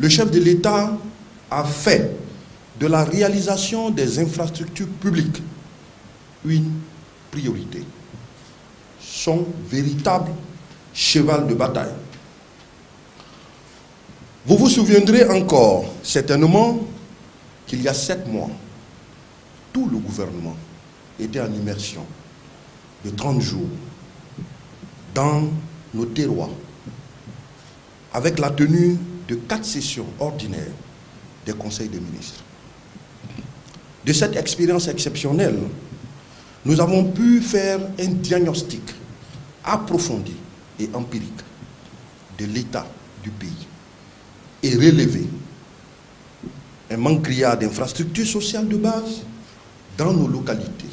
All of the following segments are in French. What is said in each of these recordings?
le chef de l'État a fait de la réalisation des infrastructures publiques une priorité, son véritable cheval de bataille. Vous vous souviendrez encore certainement qu'il y a sept mois, tout le gouvernement était en immersion de 30 jours dans nos terroirs, avec la tenue de quatre sessions ordinaires des conseils des ministres. De cette expérience exceptionnelle, nous avons pu faire un diagnostic approfondi et empirique de l'état du pays et relever un manque criard d'infrastructures sociales de base dans nos localités,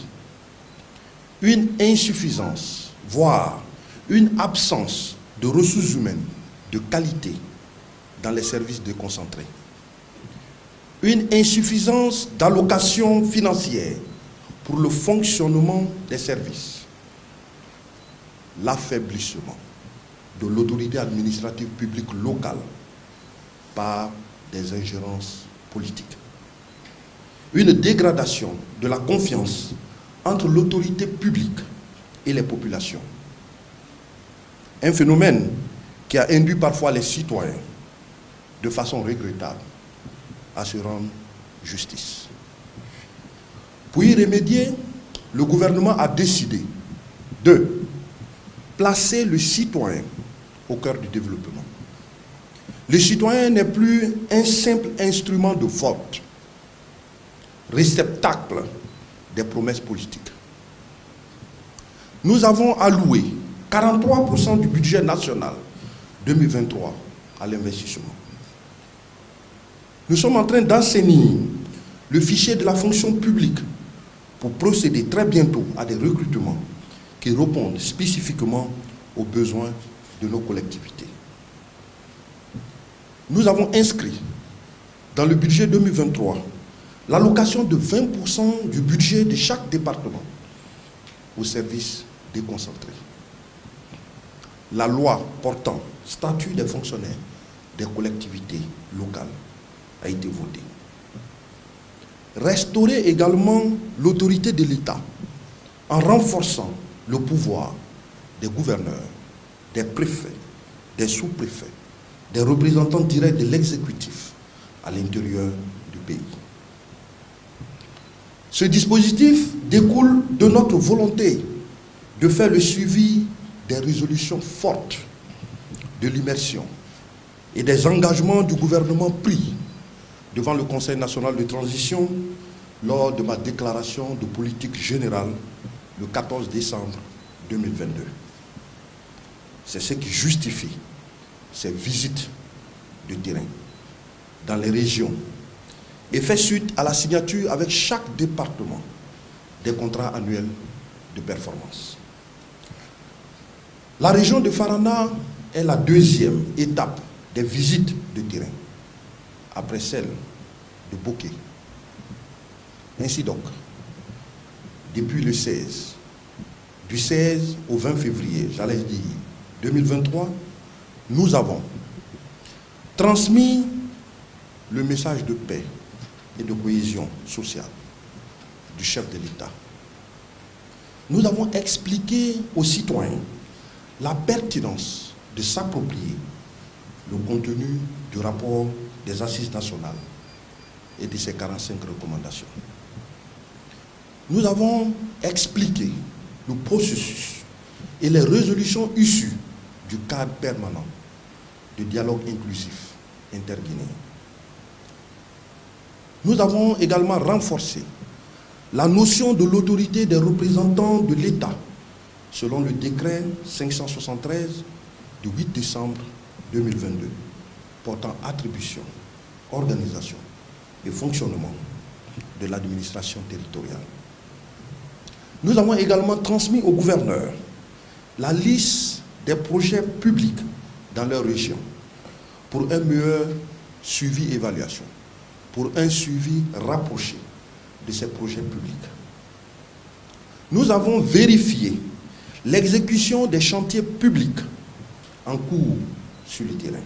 une insuffisance, voire une absence de ressources humaines de qualité dans les services déconcentrés, une insuffisance d'allocation financière pour le fonctionnement des services, l'affaiblissement de l'autorité administrative publique locale par des ingérences politiques, une dégradation de la confiance entre l'autorité publique et les populations, un phénomène qui a induit parfois les citoyens de façon regrettable à se rendre justice. Pour y remédier, le gouvernement a décidé de placer le citoyen au cœur du développement. Le citoyen n'est plus un simple instrument de vote, réceptacle des promesses politiques. Nous avons alloué 43% du budget national 2023 à l'investissement. Nous sommes en train d'enseigner le fichier de la fonction publique pour procéder très bientôt à des recrutements qui répondent spécifiquement aux besoins de nos collectivités. Nous avons inscrit dans le budget 2023 l'allocation de 20% du budget de chaque département aux services déconcentrés. La loi portant statut des fonctionnaires des collectivités locales a été votée. Restaurer également l'autorité de l'État en renforçant le pouvoir des gouverneurs, des préfets, des sous-préfets, des représentants directs de l'exécutif à l'intérieur du pays. Ce dispositif découle de notre volonté de faire le suivi des résolutions fortes de l'immersion et des engagements du gouvernement pris devant le Conseil national de transition lors de ma déclaration de politique générale le 14 décembre 2022. C'est ce qui justifie ces visites de terrain dans les régions et fait suite à la signature avec chaque département des contrats annuels de performance. La région de Farana est la deuxième étape des visites de terrain, après celle de Bokeh. Ainsi donc, depuis le 16, du 16 au 20 février, j'allais dire 2023, nous avons transmis le message de paix et de cohésion sociale du chef de l'État. Nous avons expliqué aux citoyens la pertinence de s'approprier le contenu du rapport des assises nationales et de ses 45 recommandations. Nous avons expliqué le processus et les résolutions issues du cadre permanent de dialogue inclusif interguinéen. Nous avons également renforcé la notion de l'autorité des représentants de l'État selon le décret 573 du 8 décembre 2022 portant attribution, organisation fonctionnement de l'administration territoriale. Nous avons également transmis au gouverneur la liste des projets publics dans leur région pour un meilleur suivi évaluation, pour un suivi rapproché de ces projets publics. Nous avons vérifié l'exécution des chantiers publics en cours sur le terrain.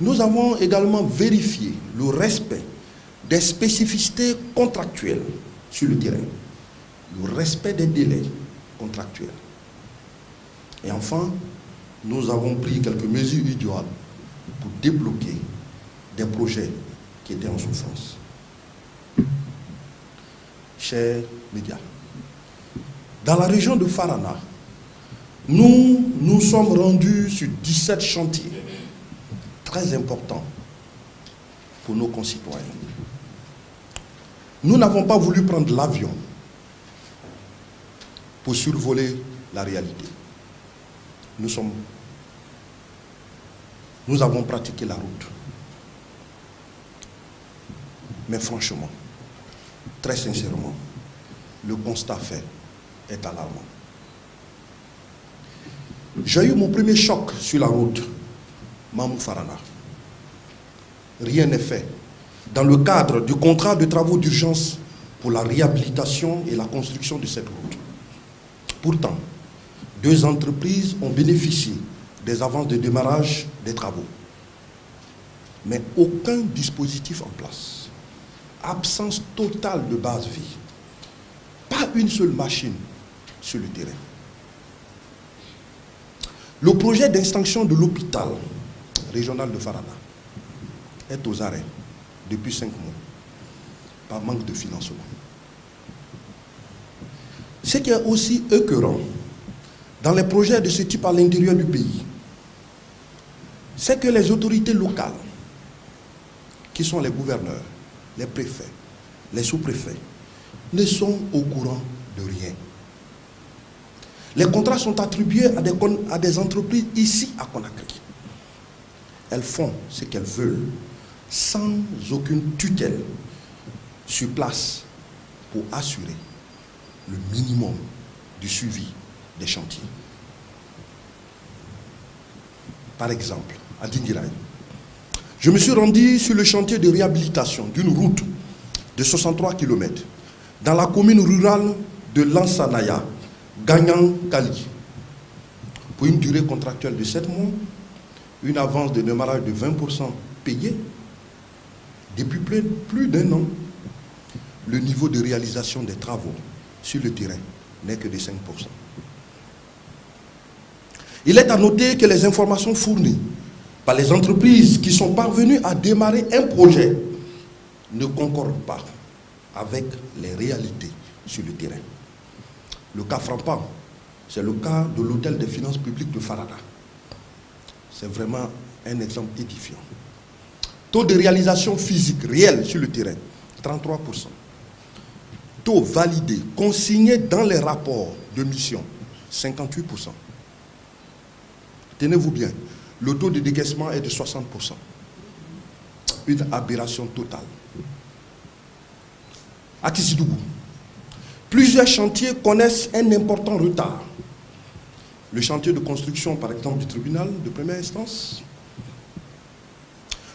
Nous avons également vérifié le respect des spécificités contractuelles sur le terrain, le respect des délais contractuels. Et enfin, nous avons pris quelques mesures idoines pour débloquer des projets qui étaient en souffrance. Chers médias, dans la région de Farana, nous nous sommes rendus sur 17 chantiers très importants pour nos concitoyens. Nous n'avons pas voulu prendre l'avion pour survoler la réalité. Nous sommes nous avons pratiqué la route. Mais franchement, très sincèrement, le constat fait est alarmant. J'ai eu mon premier choc sur la route, Mamou Farana. Rien n'est fait dans le cadre du contrat de travaux d'urgence pour la réhabilitation et la construction de cette route. Pourtant, deux entreprises ont bénéficié des avances de démarrage des travaux, mais aucun dispositif en place. Absence totale de base vie. Pas une seule machine sur le terrain. Le projet d'extension de l'hôpital régional de Farana est aux arrêts depuis cinq mois par manque de financement. Ce qui est aussi écœurant dans les projets de ce type à l'intérieur du pays, c'est que les autorités locales, qui sont les gouverneurs, les préfets, les sous-préfets, ne sont au courant de rien. Les contrats sont attribués à des, à des entreprises ici à Conakry. Elles font ce qu'elles veulent sans aucune tutelle sur place pour assurer le minimum du suivi des chantiers. Par exemple, à Dingirai, je me suis rendu sur le chantier de réhabilitation d'une route de 63 km dans la commune rurale de Lansanaya, Gagnan-Kali, pour une durée contractuelle de 7 mois, une avance de démarrage de 20% payée. Depuis plus d'un an, le niveau de réalisation des travaux sur le terrain n'est que de 5%. Il est à noter que les informations fournies par les entreprises qui sont parvenues à démarrer un projet ne concordent pas avec les réalités sur le terrain. Le cas frappant, c'est le cas de l'hôtel des finances publiques de Farada. C'est vraiment un exemple édifiant. Taux de réalisation physique réel sur le terrain, 33%. Taux validé, consigné dans les rapports de mission, 58%. Tenez-vous bien, le taux de décaissement est de 60%. Une aberration totale. À Kissidougou, plusieurs chantiers connaissent un important retard. Le chantier de construction, par exemple, du tribunal de première instance,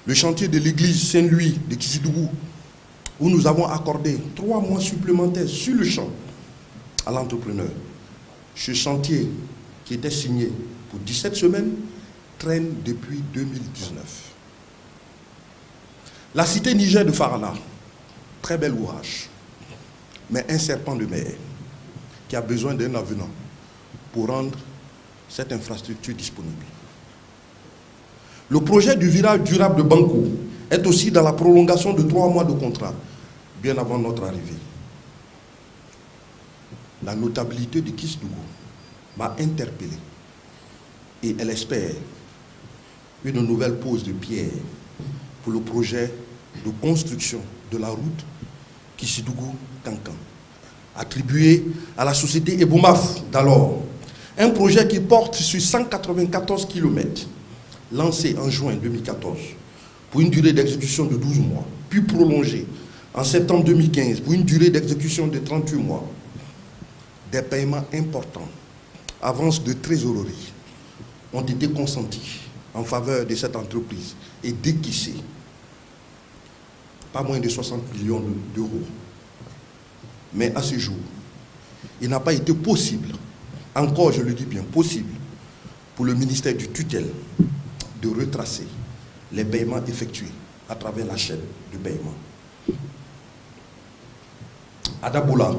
le chantier de l'église Saint-Louis de Kissidougou, où nous avons accordé trois mois supplémentaires sur le champ à l'entrepreneur. Ce chantier qui était signé pour 17 semaines traîne depuis 2019. La cité Niger de Farana, très bel ouvrage, mais un serpent de mer qui a besoin d'un avenant pour rendre cette infrastructure disponible. Le projet du virage durable de Banco est aussi dans la prolongation de trois mois de contrat, bien avant notre arrivée. La notabilité de Kisdougou m'a interpellé et elle espère une nouvelle pose de pierre pour le projet de construction de la route Kissidougou-Kankan, attribué à la société Ebomaf d'alors. Un projet qui porte sur 194 km, lancé en juin 2014 pour une durée d'exécution de 12 mois, puis prolongé en septembre 2015 pour une durée d'exécution de 38 mois. Des paiements importants, avances de trésorerie, ont été consentis en faveur de cette entreprise et déquissés pas moins de 60 millions d'euros. Mais à ce jour, il n'a pas été possible, encore je le dis bien, possible, pour le ministère du tutelle de retracer les paiements effectués à travers la chaîne de paiement. À Daboula,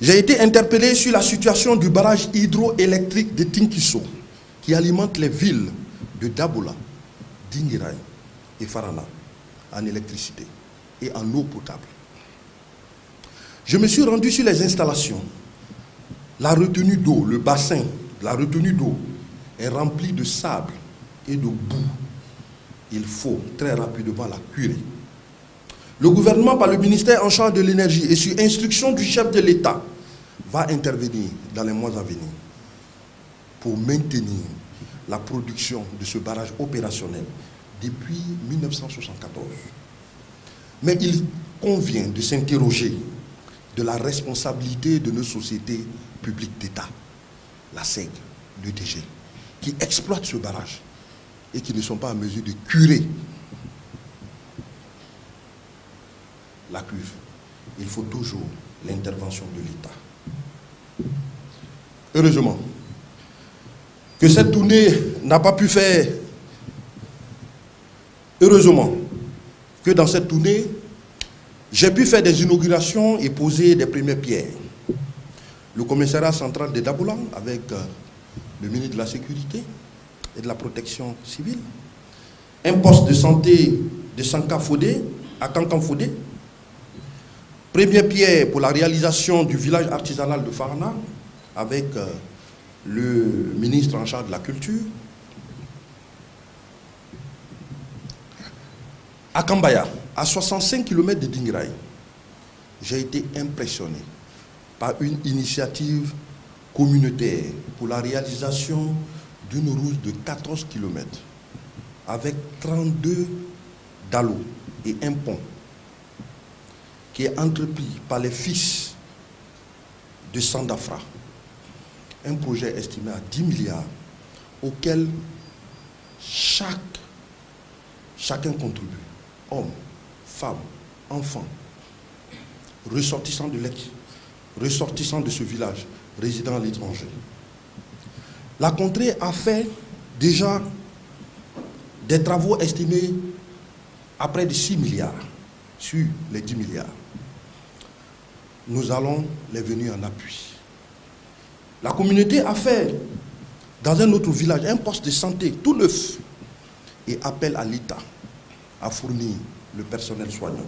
j'ai été interpellé sur la situation du barrage hydroélectrique de Tinkiso qui alimente les villes de Daboula, Dingirai et Farana en électricité et en eau potable. Je me suis rendu sur les installations. La retenue d'eau, le bassin, la retenue d'eau est remplie de sable et de boue. Il faut très rapidement la curer. Le gouvernement, par le ministère en charge de l'énergie et sur instruction du chef de l'État, va intervenir dans les mois à venir pour maintenir la production de ce barrage opérationnel depuis 1974. Mais il convient de s'interroger de la responsabilité de nos sociétés publiques d'État, la SEG, l'UTG, qui exploitent ce barrage et qui ne sont pas en mesure de curer la cuve. Il faut toujours l'intervention de l'État. Heureusement que cette tournée n'a pas pu faire, heureusement que dans cette tournée, j'ai pu faire des inaugurations et poser des premières pierres. Le commissariat central de Daboulan avec euh, le ministre de la Sécurité et de la Protection civile, un poste de santé de Sanka Fodé à Kankan Fodé, première pierre pour la réalisation du village artisanal de Farana avec euh, le ministre en charge de la culture, à Kambaya, à 65 km de Dingraï, j'ai été impressionné par une initiative communautaire pour la réalisation d'une route de 14 km avec 32 dallos et un pont qui est entrepris par les fils de Sandafra. Un projet estimé à 10 milliards auquel chacun contribue. Hommes, femmes, enfants, ressortissants de l'ex, ressortissants de ce village, résidant à l'étranger. La contrée a fait déjà des travaux estimés à près de 6 milliards sur les 10 milliards. Nous allons les venir en appui. La communauté a fait dans un autre village un poste de santé tout neuf et appelle à l'État à fournir le personnel soignant.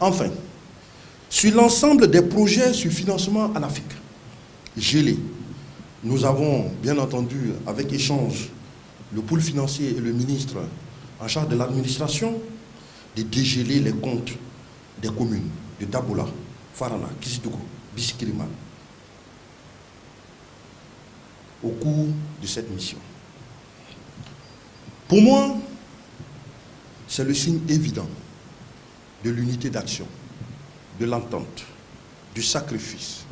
Enfin, sur l'ensemble des projets sur financement en Afrique, gelés, nous avons bien entendu, avec échange, le pôle financier et le ministre en charge de l'administration, de dégeler les comptes des communes de Daboula, Farana, Kisidougou, Bisikiriman au cours de cette mission. Pour moi, c'est le signe évident de l'unité d'action, de l'entente, du sacrifice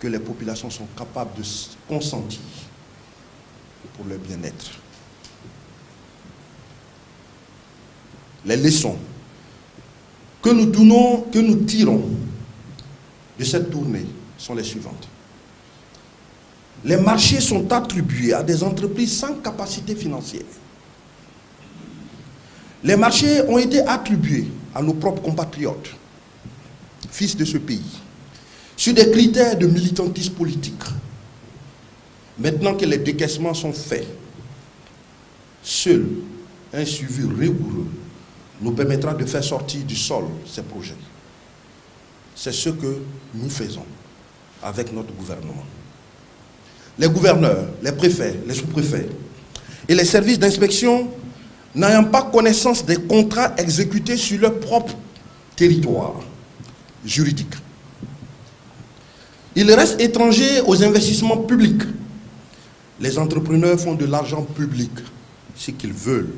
que les populations sont capables de consentir pour leur bien-être. Les leçons que nous donnons, que nous tirons de cette tournée sont les suivantes. Les marchés sont attribués à des entreprises sans capacité financière. Les marchés ont été attribués à nos propres compatriotes, fils de ce pays, sur des critères de militantisme politique. Maintenant que les décaissements sont faits, seul un suivi rigoureux nous permettra de faire sortir du sol ces projets. C'est ce que nous faisons avec notre gouvernement. Les gouverneurs, les préfets, les sous-préfets et les services d'inspection n'ayant pas connaissance des contrats exécutés sur leur propre territoire juridique. Ils restent étrangers aux investissements publics. Les entrepreneurs font de l'argent public, ce qu'ils veulent.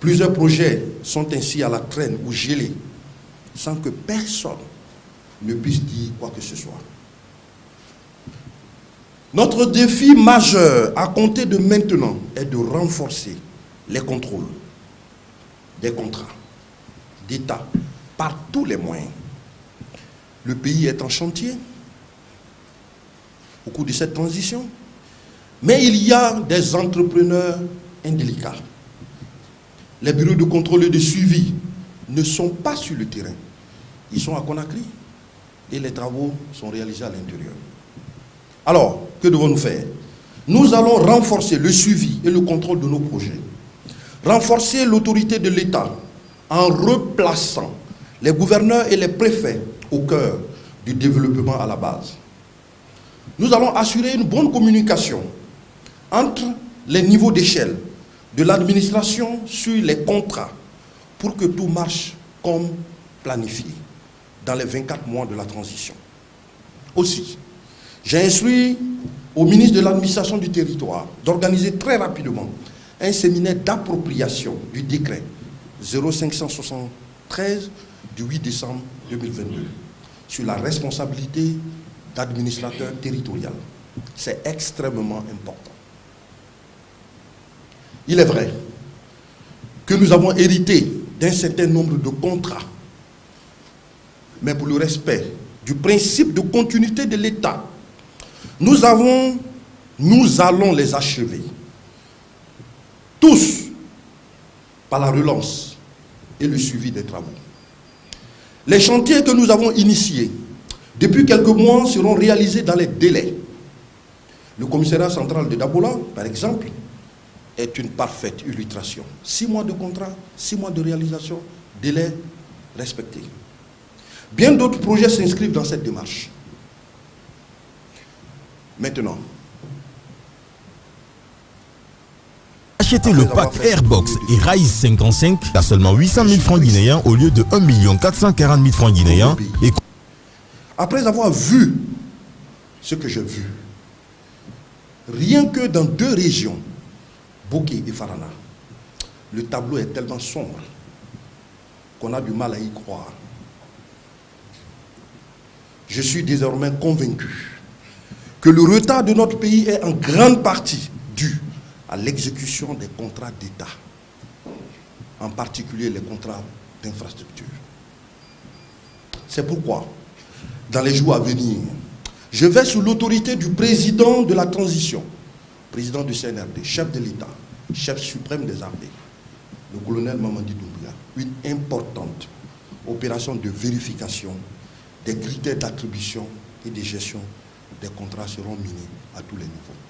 Plusieurs projets sont ainsi à la traîne ou gelés, sans que personne ne puisse dire quoi que ce soit. Notre défi majeur à compter de maintenant est de renforcer les contrôles des contrats d'État par tous les moyens. Le pays est en chantier au cours de cette transition, mais il y a des entrepreneurs indélicats les bureaux de contrôle et de suivi ne sont pas sur le terrain. Ils sont à Conakry et les travaux sont réalisés à l'intérieur. Alors, que devons-nous faire? Nous allons renforcer le suivi et le contrôle de nos projets. Renforcer l'autorité de l'État en replaçant les gouverneurs et les préfets au cœur du développement à la base. Nous allons assurer une bonne communication entre les niveaux d'échelle de l'administration sur les contrats pour que tout marche comme planifié dans les 24 mois de la transition. Aussi, j'ai instruit au ministre de l'administration du territoire d'organiser très rapidement un séminaire d'appropriation du décret 0573 du 8 décembre 2022 sur la responsabilité d'administrateur territorial. C'est extrêmement important. Il est vrai que nous avons hérité d'un certain nombre de contrats, mais pour le respect du principe de continuité de l'État, nous nous allons les achever. Tous par la relance et le suivi des travaux. Les chantiers que nous avons initiés depuis quelques mois seront réalisés dans les délais. Le commissariat central de Dabola, par exemple, est une parfaite illustration. Six mois de contrat, six mois de réalisation, délai respecté. Bien d'autres projets s'inscrivent dans cette démarche. Maintenant, Achetez le pack Airbox et Rise 55 à seulement 800 000 francs guinéens au lieu de 1 440 000 francs guinéens. Et... Après avoir vu ce que j'ai vu, rien que dans deux régions, Bouké et Farana, le tableau est tellement sombre qu'on a du mal à y croire. Je suis désormais convaincu que le retard de notre pays est en grande partie dû à l'exécution des contrats d'État, en particulier les contrats d'infrastructure. C'est pourquoi, dans les jours à venir, je vais sous l'autorité du président de la transition, président du CNRD, chef de l'État, chef suprême des armées, le colonel Mamadi Doumbouya, une importante opération de vérification des critères d'attribution et de gestion des contrats seront minés à tous les niveaux.